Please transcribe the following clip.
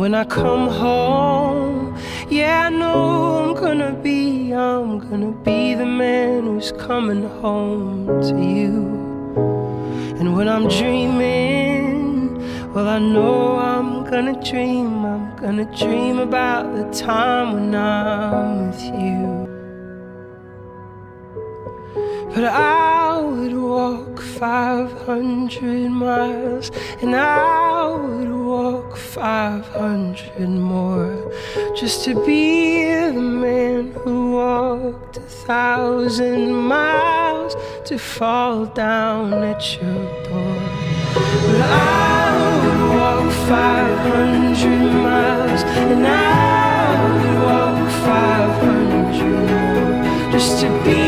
When I come home, yeah, I know I'm gonna be, I'm gonna be the man who's coming home to you. And when I'm dreaming, well, I know I'm gonna dream, I'm gonna dream about the time when I'm with you. But I would walk 500 miles, and I 500 more just to be the man who walked a thousand miles to fall down at your door. But I would walk 500 miles, and I would walk 500 more just to be